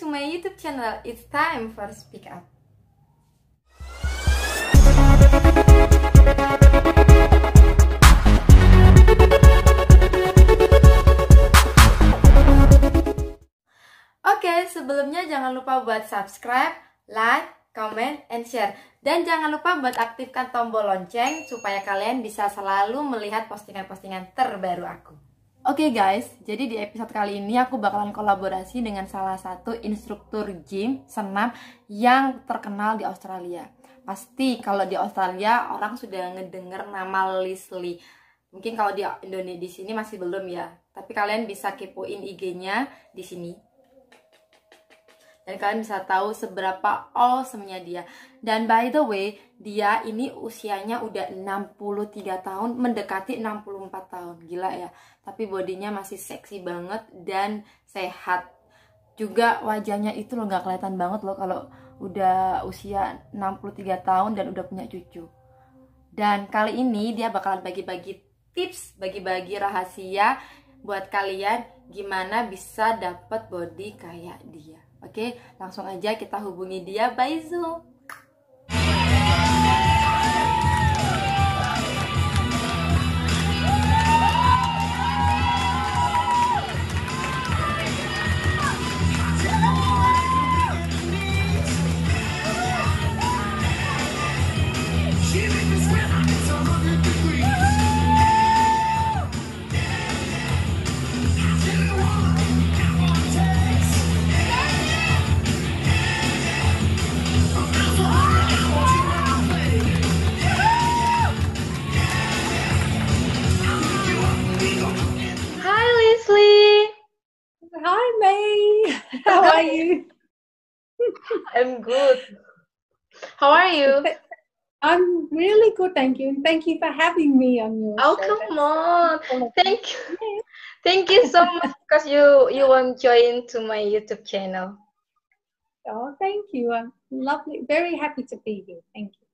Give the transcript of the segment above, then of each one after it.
to my YouTube channel. It's time for Speak Up. Oke, sebelumnya jangan lupa buat subscribe, like, comment, and share. Dan jangan lupa buat aktifkan tombol lonceng supaya kalian bisa selalu melihat postingan-postingan terbaru aku. Oke okay guys, jadi di episode kali ini aku bakalan kolaborasi dengan salah satu instruktur gym senam yang terkenal di Australia. Pasti kalau di Australia orang sudah ngedenger nama Leslie. Mungkin kalau di Indonesia di sini masih belum ya. Tapi kalian bisa kepoin IG-nya di sini dan kalian bisa tahu seberapa awesome-nya dia. Dan by the way, dia ini usianya udah 63 tahun, mendekati 64 tahun. Gila ya. Tapi bodinya masih seksi banget dan sehat. Juga wajahnya itu loh gak kelihatan banget loh kalau udah usia 63 tahun dan udah punya cucu. Dan kali ini dia bakalan bagi-bagi tips, bagi-bagi rahasia buat kalian gimana bisa dapat body kayak dia. Oke, langsung aja kita hubungi dia by Zoom. I'm good. How are you? I'm really good, thank you. And thank you for having me on your Oh, show. come on. Thank you. Thank you so much because you you want join to my YouTube channel. Oh, thank you. I'm lovely, very happy to be here. Thank you.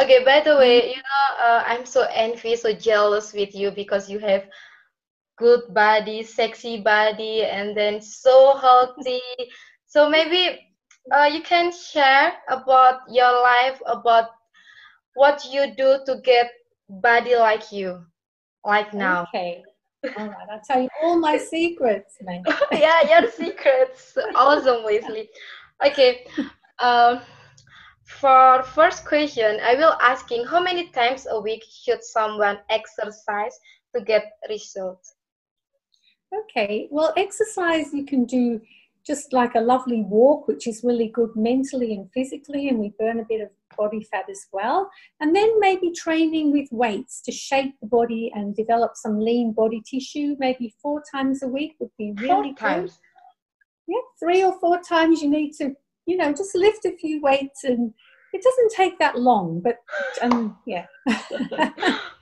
Okay, by the way, you know, uh, I'm so envious, so jealous with you because you have good body, sexy body, and then so healthy. So maybe uh, you can share about your life, about what you do to get body like you, like now. Okay. All right, I'll tell you all my secrets, man. yeah, your secrets. awesome, Wesley. Okay. Um, for first question, I will asking how many times a week should someone exercise to get results? Okay, well, exercise you can do just like a lovely walk, which is really good mentally and physically, and we burn a bit of body fat as well. And then maybe training with weights to shape the body and develop some lean body tissue, maybe four times a week would be really four times. Good. Yeah, three or four times you need to, you know, just lift a few weights and it doesn't take that long, but um, yeah.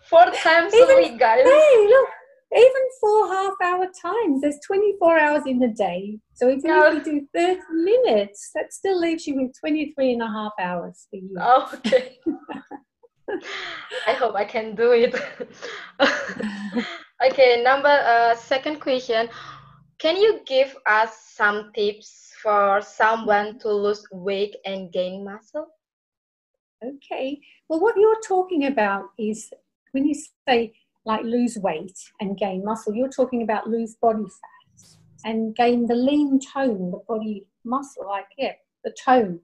four times Even, a week, guys. Hey, look, even four half hour times. There's 24 hours in a day. So if you only do 30 minutes, that still leaves you with 23 and a half hours for you. Oh, okay. I hope I can do it. okay, number uh, second question. Can you give us some tips for someone to lose weight and gain muscle? Okay. Well, what you're talking about is when you say like lose weight and gain muscle. You're talking about lose body fat and gain the lean tone, the body muscle, like, yeah, the tone.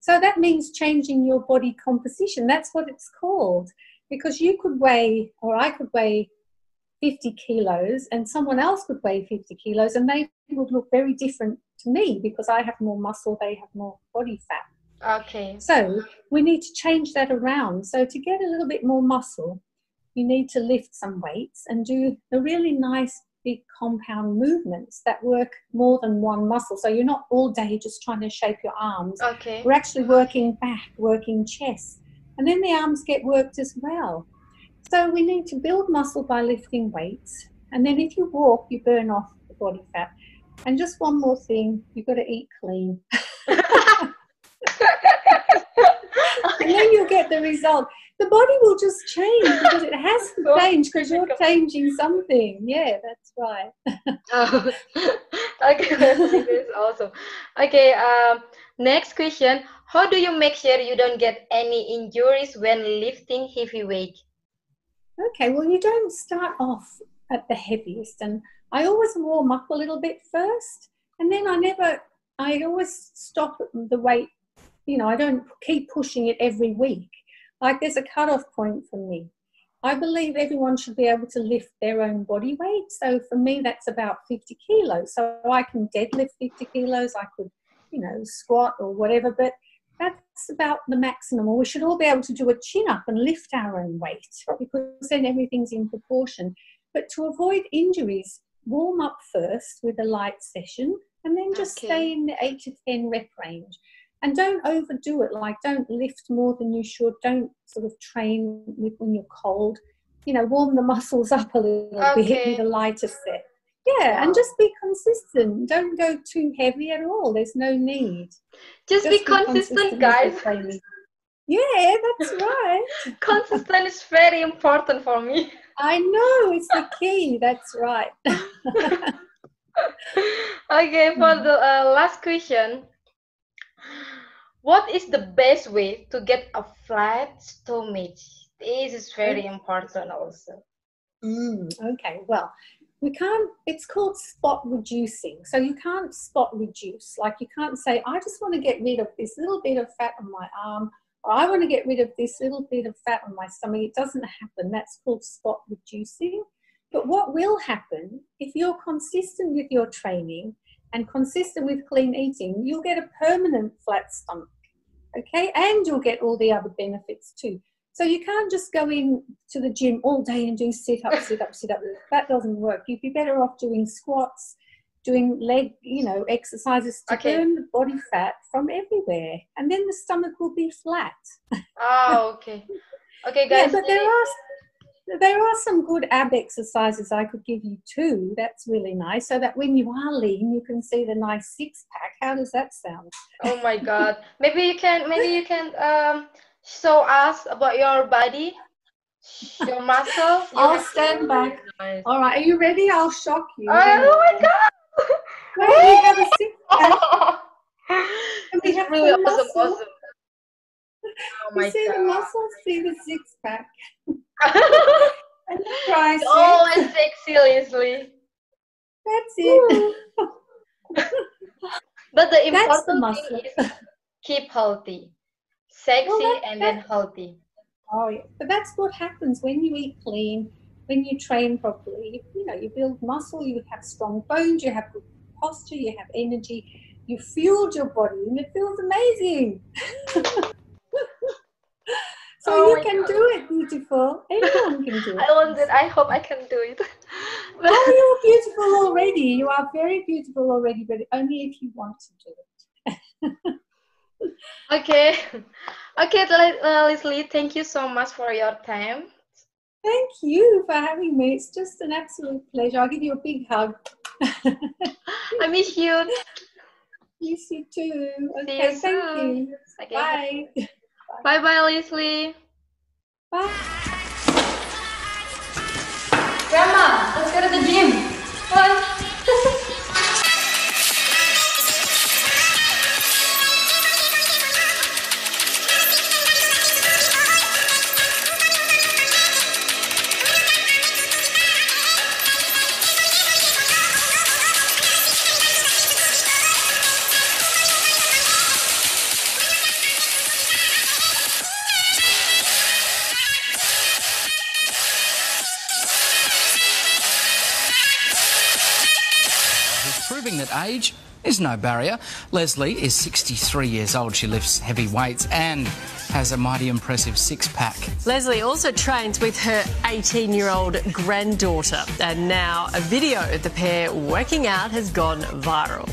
So that means changing your body composition. That's what it's called. Because you could weigh, or I could weigh 50 kilos, and someone else could weigh 50 kilos, and they would look very different to me because I have more muscle, they have more body fat. Okay. So we need to change that around. So to get a little bit more muscle, you need to lift some weights and do the really nice big compound movements that work more than one muscle. So you're not all day just trying to shape your arms. Okay. We're actually working back, working chest. And then the arms get worked as well. So we need to build muscle by lifting weights. And then if you walk, you burn off the body fat. And just one more thing, you've got to eat clean. and then you'll get the result the body will just change because it has to change because you're changing something. Yeah, that's right. oh, okay, this is awesome. Okay, um, next question. How do you make sure you don't get any injuries when lifting heavy weight? Okay, well, you don't start off at the heaviest, and I always warm up a little bit first, and then I never, I always stop the weight. You know, I don't keep pushing it every week. Like there's a cutoff point for me. I believe everyone should be able to lift their own body weight. So for me, that's about 50 kilos. So I can deadlift 50 kilos. I could, you know, squat or whatever, but that's about the maximum. Or we should all be able to do a chin up and lift our own weight because then everything's in proportion. But to avoid injuries, warm up first with a light session and then just okay. stay in the 8 to 10 rep range and don't overdo it like don't lift more than you should. Don't sort of train with when you're cold. You know warm the muscles up a little okay. bit with a lighter set yeah wow. and just be consistent. Don't go too heavy at all. There's no need. Just, just be, be, consistent, consistent guys. yeah that's right. Consistent is very important for me. I know it's the key. That's right. Okay for the uh, last question what is the best way to get a flat stomach? This is very important also. Mm, okay, well, we can't, it's called spot reducing. So you can't spot reduce. Like you can't say, I just want to get rid of this little bit of fat on my arm, or I want to get rid of this little bit of fat on my stomach. It doesn't happen. That's called spot reducing. But what will happen if you're consistent with your training and consistent with clean eating, you'll get a permanent flat stomach. Okay, and you'll get all the other benefits too. So you can't just go in to the gym all day and do sit up, sit up, sit up. That doesn't work. You'd be better off doing squats, doing leg, you know, exercises to okay. burn the body fat from everywhere, and then the stomach will be flat. Oh, okay. Okay, guys. yeah, but there are there are some good ab exercises I could give you too. That's really nice. So that when you are lean, you can see the nice six pack. How does that sound? Oh my god. maybe you can maybe you can um show us about your body, your muscle. I'll stand back. Nice. All right, are you ready? I'll shock you. Oh, oh my god. Wait, we have a six pack. we have really awesome, muscle. awesome. Oh my you see god. the muscles, see the six pack. and try always take seriously. That's it. but the important the thing is keep healthy, sexy, well, and then healthy. Oh yeah, but that's what happens when you eat clean, when you train properly. You know, you build muscle, you have strong bones, you have good posture, you have energy. You fueled your body, and it feels amazing. So oh you can God. do it, beautiful. Anyone can do it. I want it. I hope I can do it. oh, you're beautiful already. You are very beautiful already, but only if you want to do it. okay. Okay, uh, Lesley, thank you so much for your time. Thank you for having me. It's just an absolute pleasure. I'll give you a big hug. I miss you. Miss you too. Okay, you thank you. Okay. Bye. Bye bye, Lesley. Bye. Grandma, let's go to the gym. That age is no barrier. Lesley is 63 years old. She lifts heavy weights and has a mighty impressive six pack. Lesley also trains with her 18 year old granddaughter, and now a video of the pair working out has gone viral.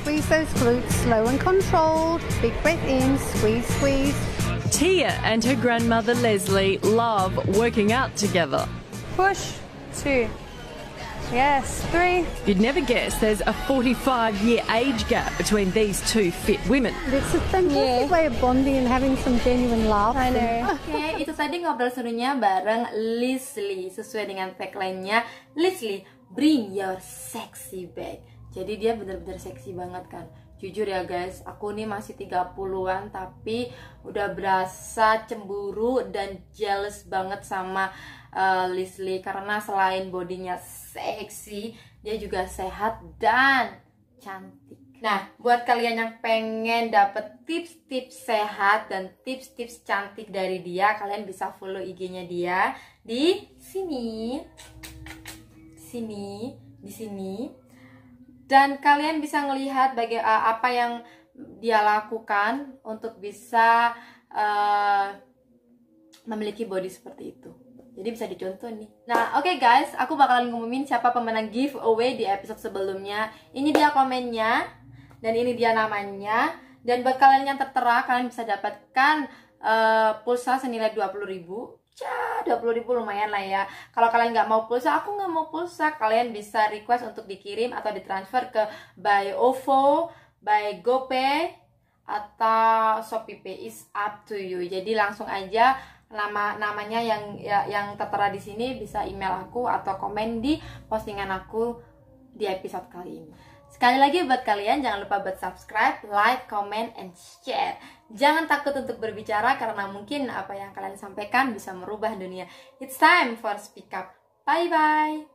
Squeeze those glutes slow and controlled. Big breath in, squeeze, squeeze. Tia and her grandmother Lesley love working out together. Push, two, Yes, three. You'd never guess there's a 45 year age gap between these two fit women. It's a fantastic yeah. way of bonding and having some genuine love. I know. Oke, okay, itu tadi ngobrol serunya bareng Leslie sesuai dengan tagline-nya Leslie, bring your sexy back. jadi dia bener-bener seksi banget kan jujur ya guys aku nih masih 30-an tapi udah berasa cemburu dan jealous banget sama uh, Leslie karena selain bodinya seksi dia juga sehat dan cantik Nah, buat kalian yang pengen dapet tips-tips sehat dan tips-tips cantik dari dia, kalian bisa follow IG-nya dia di sini. Sini, di sini. Dan kalian bisa melihat baga- uh, apa yang dia lakukan untuk bisa uh, memiliki body seperti itu. Jadi bisa dicontoh nih. Nah, oke okay guys, aku bakalan ngumumin siapa pemenang giveaway di episode sebelumnya. Ini dia komennya dan ini dia namanya. Dan buat kalian yang tertera kalian bisa dapatkan uh, pulsa senilai 20.000 ya 20 ribu lumayan lah ya. Kalau kalian nggak mau pulsa aku nggak mau pulsa. Kalian bisa request untuk dikirim atau ditransfer ke by OVO by GoPay atau Shopee Pay is up to you. Jadi langsung aja nama namanya yang ya, yang tertera di sini bisa email aku atau komen di postingan aku di episode kali ini Sekali lagi buat kalian jangan lupa buat subscribe, like, comment, and share. Jangan takut untuk berbicara karena mungkin apa yang kalian sampaikan bisa merubah dunia. It's time for speak up. Bye bye.